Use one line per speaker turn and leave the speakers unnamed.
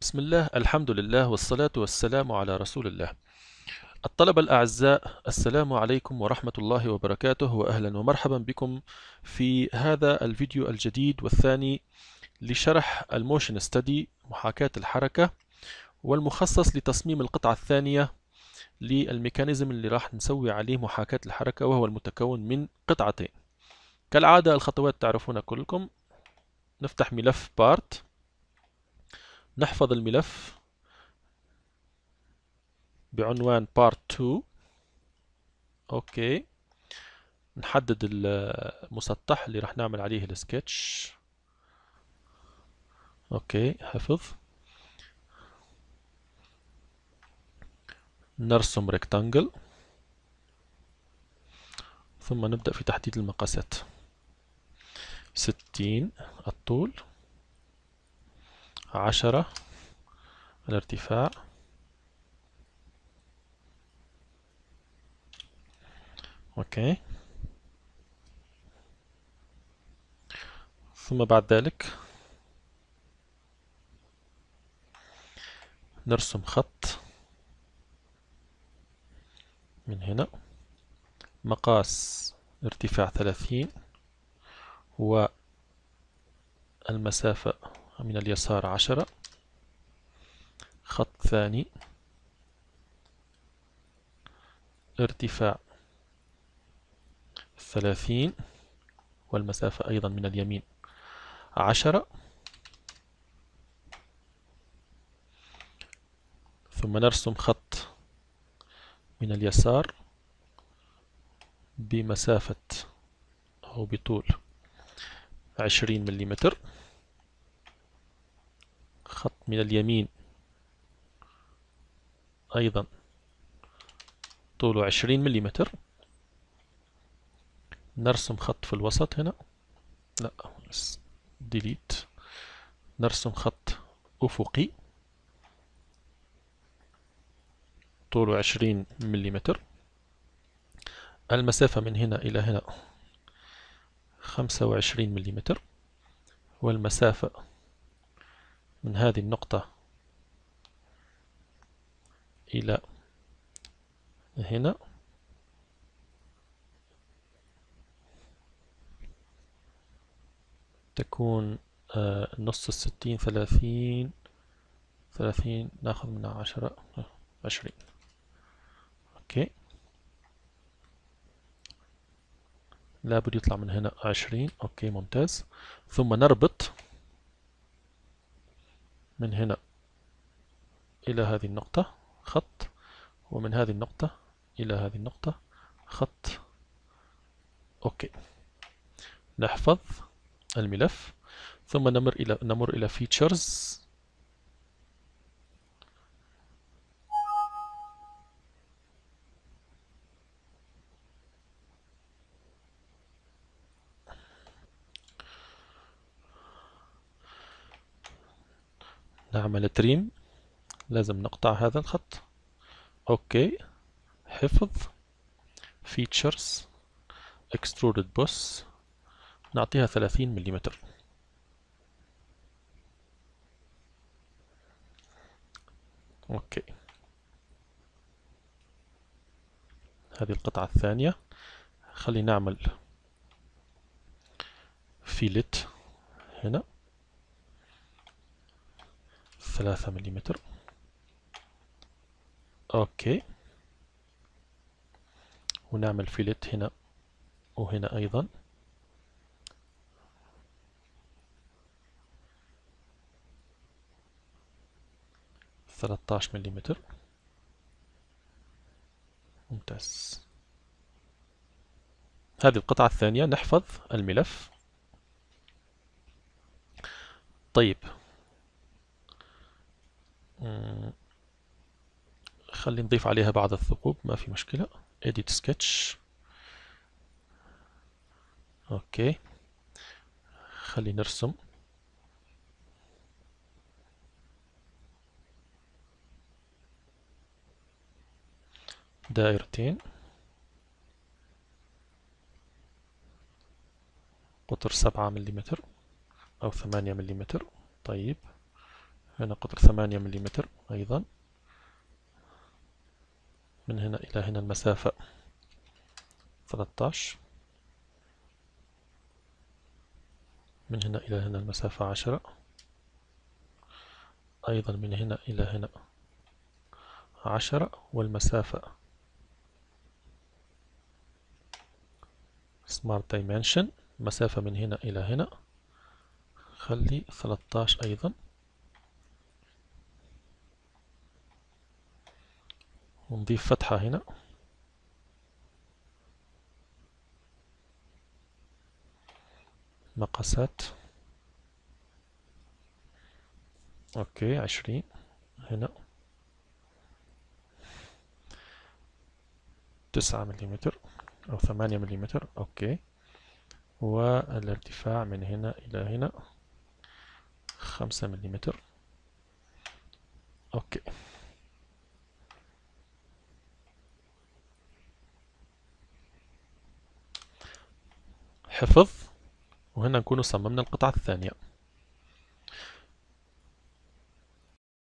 بسم الله الحمد لله والصلاة والسلام على رسول الله. الطلبة الأعزاء السلام عليكم ورحمة الله وبركاته وأهلا ومرحبا بكم في هذا الفيديو الجديد والثاني لشرح الموشن ستدي محاكاة الحركة والمخصص لتصميم القطعة الثانية للميكانيزم اللي راح نسوي عليه محاكاة الحركة وهو المتكون من قطعتين. كالعادة الخطوات تعرفون كلكم. نفتح ملف part. نحفظ الملف بعنوان part 2 okay. نحدد المسطح اللي راح نعمل عليه ال sketch. okay حفظ. نرسم rectangle ثم نبدأ في تحديد المقاسات. ستين الطول. عشرة. الارتفاع. أوكي. ثم بعد ذلك. نرسم خط. من هنا. مقاس ارتفاع ثلاثين. والمسافة من اليسار عشرة. خط ثاني. ارتفاع ثلاثين. والمسافة أيضا من اليمين عشرة. ثم نرسم خط من اليسار بمسافة أو بطول عشرين مليمتر. خط من اليمين. أيضا. طوله عشرين مليمتر. نرسم خط في الوسط هنا. لا ديليت نرسم خط أفقي. طوله عشرين مليمتر. المسافة من هنا إلى هنا خمسة وعشرين مليمتر. والمسافة من هذه النقطة إلى هنا. تكون آه، نص الستين ثلاثين ثلاثين ناخذ منها عشرة عشرين. okay. لابد يطلع من هنا عشرين. okay ممتاز. ثم نربط. من هنا إلى هذه النقطة خط. ومن هذه النقطة إلى هذه النقطة خط. أوكي. نحفظ الملف. ثم نمر إلى نمر إلى Features. نعمل تريم. لازم نقطع هذا الخط. okay. حفظ. features. extruded boss نعطيها 30 ملم okay. هذه القطعة الثانية. خلي نعمل fillet هنا. ثلاثة مليمتر. okay. ونعمل fillet هنا وهنا أيضا. ثلاثة مليمتر. ممتاز. هذه القطعة الثانية نحفظ الملف. طيب. خلي نضيف عليها بعض الثقوب ما في مشكلة. Edit sketch. أوكي. خلي نرسم. دائرتين. قطر سبعة مليمتر أو ثمانية مليمتر. طيب. هنا قطر ثمانية ملم أيضا. من هنا إلى هنا المسافة 13 من هنا إلى هنا المسافة عشرة. أيضا من هنا إلى هنا عشرة والمسافة Smart Dimension. مسافة من هنا إلى هنا. خلي 13 أيضا. ونضيف فتحة هنا. مقاسات. أوكي عشرين. هنا. تسعة مليمتر أو ثمانية مليمتر. okay. والارتفاع من هنا إلى هنا خمسة مليمتر. okay. حفظ وهنا نكون صممنا القطعة الثانية.